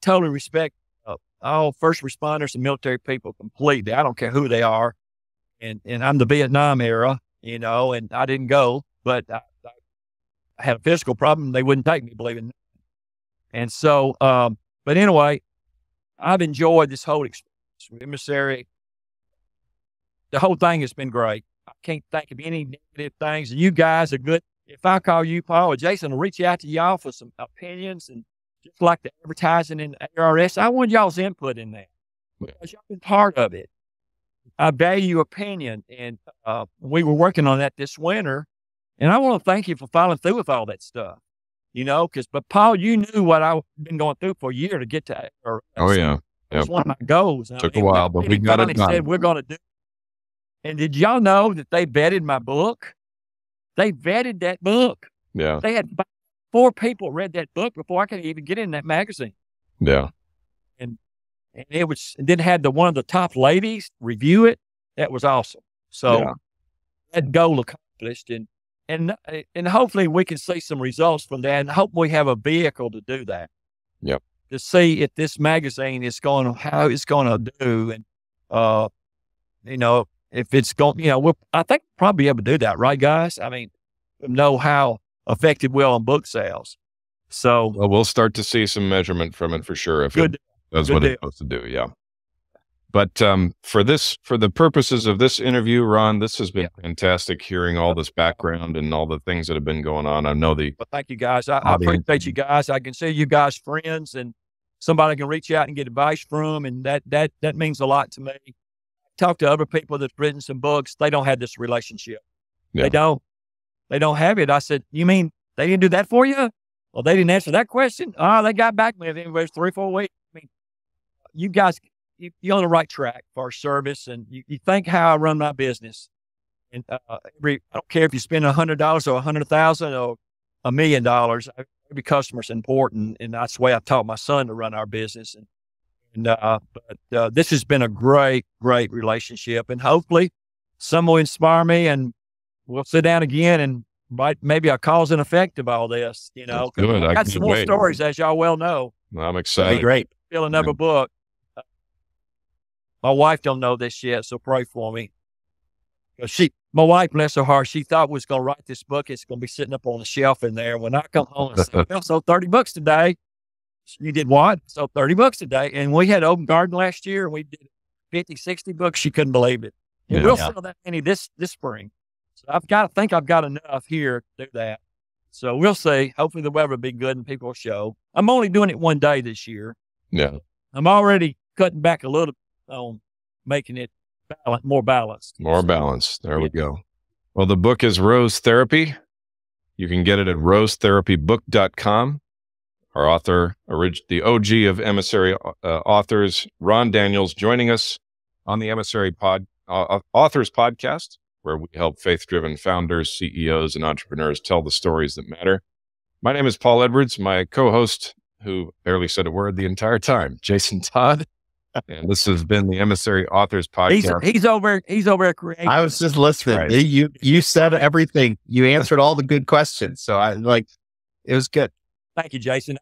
[SPEAKER 3] Totally respect uh, all first responders and military people completely. I don't care who they are. And and I'm the Vietnam era, you know, and I didn't go, but I, I had a physical problem. They wouldn't take me, believe it. And so, um, but anyway, I've enjoyed this whole experience with emissary. The whole thing has been great. I can't think of any negative things. You guys are good. If I call you, Paul or Jason, will reach out to y'all for some opinions and just like the advertising in the ARS, I want y'all's input in that because y'all been part of it. I value opinion, and uh, we were working on that this winter. And I want to thank you for following through with all that stuff. You know, because but Paul, you knew what I've been going through for a year to get to ARS.
[SPEAKER 1] Oh yeah.
[SPEAKER 3] It was one of my goals. I
[SPEAKER 1] Took a while, but we got it done.
[SPEAKER 3] Said we're going to do. it. And did y'all know that they vetted my book? They vetted that book.
[SPEAKER 1] Yeah.
[SPEAKER 3] They had four people read that book before I could even get in that magazine.
[SPEAKER 1] Yeah.
[SPEAKER 3] And and it was and then had the one of the top ladies review it. That was awesome. So
[SPEAKER 1] Yeah.
[SPEAKER 3] that goal accomplished, and and and hopefully we can see some results from that, and hope we have a vehicle to do that.
[SPEAKER 1] Yep.
[SPEAKER 3] To see if this magazine is going, to, how it's going to do, and uh, you know, if it's going, you know, we'll, I think we'll probably be able to do that, right, guys? I mean, know how effective we are on book sales. So
[SPEAKER 1] Well, we'll start to see some measurement from it for sure if
[SPEAKER 3] good.
[SPEAKER 1] it does
[SPEAKER 3] good
[SPEAKER 1] what
[SPEAKER 3] deal.
[SPEAKER 1] it's supposed to do. Yeah. But um, for this, for the purposes of this interview, Ron, this has been fantastic hearing all this background and all the things that have been going on. I know the
[SPEAKER 3] But thank you guys. I, I appreciate you guys. I can see you guys friends and somebody can reach out and get advice from, and that that that means a lot to me. Talk to other people that's written some books. They don't have this relationship.
[SPEAKER 1] Yeah.
[SPEAKER 3] They don't. They don't have it. I said, you mean they didn't do that for you? Well, they didn't answer that question. Oh, they got back with me. It was three, four weeks. I mean, you guys, you, you're on the right track for our service, and you, you think how I run my business. And uh, every, I don't care if you spend a hundred dollars or a hundred thousand or a million dollars. Every customer's important, and that's the way I taught my son to run our business. And, and uh, but uh, this has been a great, great relationship, and hopefully, some will inspire me, and we'll sit down again and write maybe a cause and effect of all this. You know,
[SPEAKER 1] That's good. I
[SPEAKER 3] got some more
[SPEAKER 1] wait.
[SPEAKER 3] stories, as y'all well know.
[SPEAKER 1] I'm
[SPEAKER 2] That'd be
[SPEAKER 1] excited.
[SPEAKER 2] great.
[SPEAKER 3] Feel another book. Uh, My wife don't know this yet, so pray for me. She, my wife, bless her heart, she thought we was going to write this book. It's going to be sitting up on the shelf in there. When I come home and say, well, so 30 bucks today. You did what? So 30 books a day. And we had open garden last year and we did 50, 60 books. She couldn't believe it. And
[SPEAKER 1] Yeah.
[SPEAKER 3] we'll
[SPEAKER 2] Yeah.
[SPEAKER 3] sell that many this, this spring. So I've got to think I've got enough here to do that. So we'll see. Hopefully the weather will be good and people will show. I'm only doing it one day this year.
[SPEAKER 1] Yeah.
[SPEAKER 3] I'm already cutting back a little on making it balance, more balanced.
[SPEAKER 1] More balance. There we go. Well, the book is Rose Therapy. You can get it at rosetherapybook.com. Our author, orig- the OG of Emissary uh, authors, Ron Daniels, joining us on the Emissary Pod uh, Authors Podcast, where we help faith-driven founders, CEOs, and entrepreneurs tell the stories that matter. My name is Paul Edwards. My co-host, who barely said a word the entire time, Jason Todd. And this has been the Emissary Authors
[SPEAKER 3] He's
[SPEAKER 1] Podcast.
[SPEAKER 3] he's over he's over creating.
[SPEAKER 2] I was just listening.
[SPEAKER 1] Right.
[SPEAKER 2] You you said everything. You answered all the good questions. So I like it was good.
[SPEAKER 3] Thank you, Jason.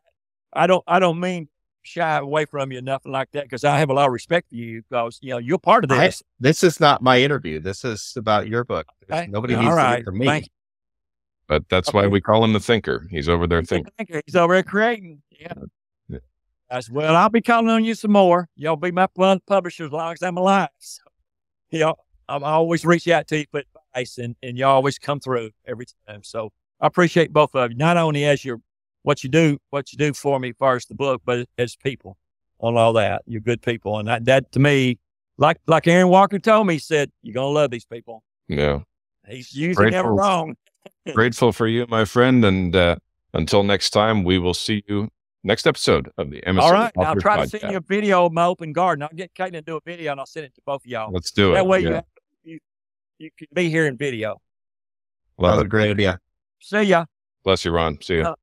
[SPEAKER 3] I don't I don't mean shy away from you, nothing like that, because I have a lot of respect for you because you know you're part of
[SPEAKER 2] I-
[SPEAKER 3] this.
[SPEAKER 2] This is not my interview. This is about your book.
[SPEAKER 3] Okay.
[SPEAKER 2] Nobody
[SPEAKER 3] All
[SPEAKER 2] needs to
[SPEAKER 3] right.
[SPEAKER 2] hear from me.
[SPEAKER 3] Thank.
[SPEAKER 1] But that's why we call him the thinker. He's over there thinking.
[SPEAKER 3] Thank you. He's over there creating. Yeah.
[SPEAKER 1] Yeah.
[SPEAKER 3] I said, well, I'll be calling on you some more. Y'all be my pub- publisher as long as I'm alive. So, you know, I I always reach out to you for advice, and, and you always come through every time. So I appreciate both of you, not only as your what you do, what you do for me as far as the book, but as people on all that. You're good people, and that, that to me, like like Aaron Walker told me, he said, you're gonna love these people.
[SPEAKER 1] Yeah.
[SPEAKER 3] He's usually never wrong.
[SPEAKER 1] Grateful for you, my friend. And uh, until next time, we will see you next episode of the Emissary
[SPEAKER 3] All right. I'll
[SPEAKER 1] Author
[SPEAKER 3] try to send you a video of my open garden. I'll get Caitlin to do a video and I'll send it to both of y'all.
[SPEAKER 1] Let's do it.
[SPEAKER 3] That way you,
[SPEAKER 1] Yeah.
[SPEAKER 3] have, you you can be here in video.
[SPEAKER 1] Love
[SPEAKER 2] That was
[SPEAKER 1] it.
[SPEAKER 2] a great idea.
[SPEAKER 3] See ya.
[SPEAKER 1] Bless you, Ron. See ya.
[SPEAKER 3] Uh,